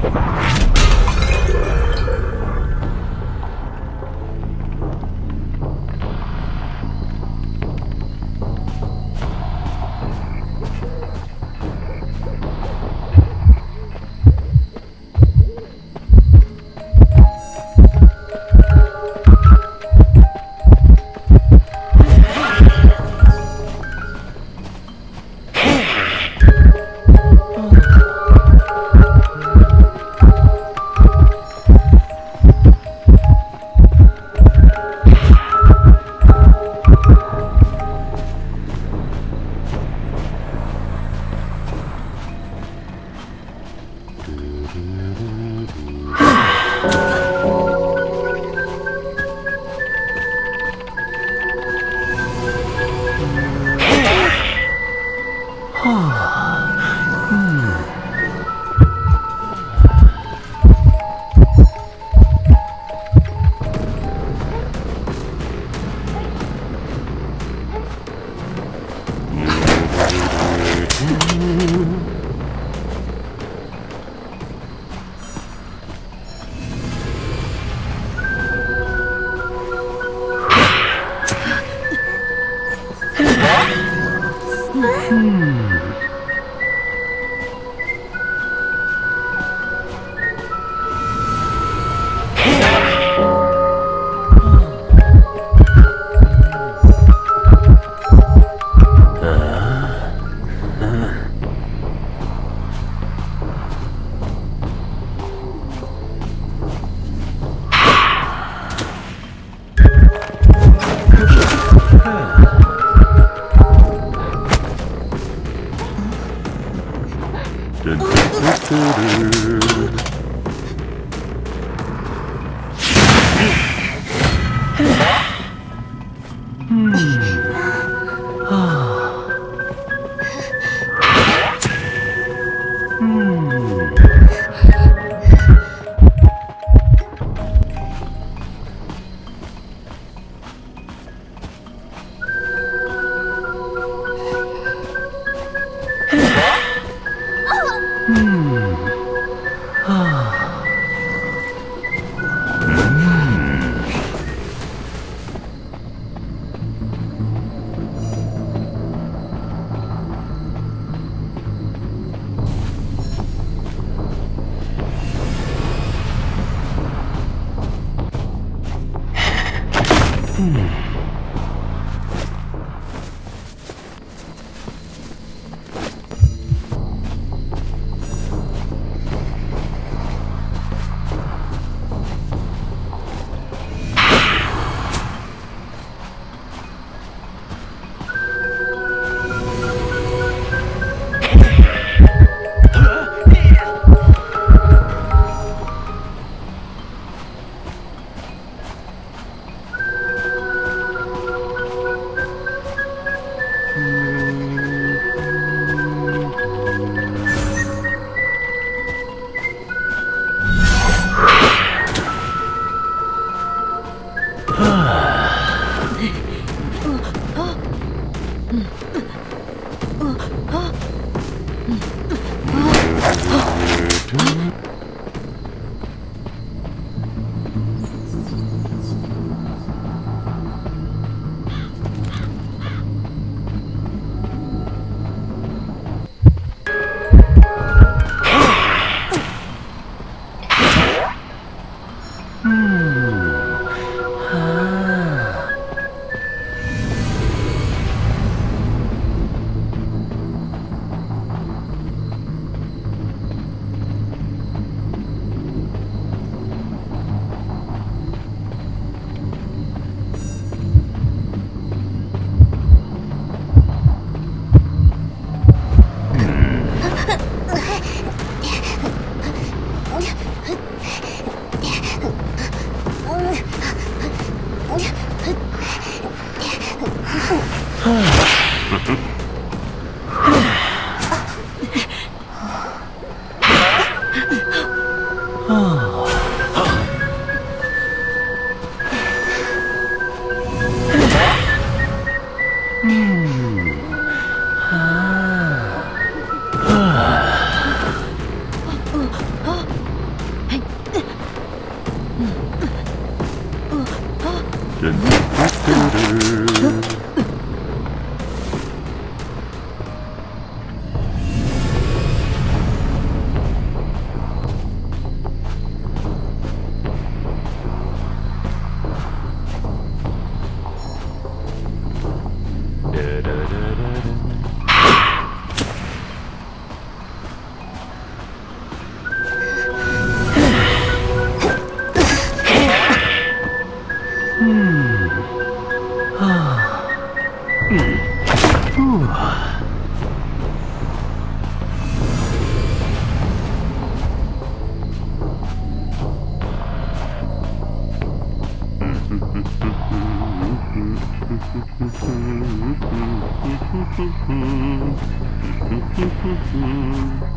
あっ! do, do, do, do. 啊。Mm-hmm. mm-hmm. mm-hmm.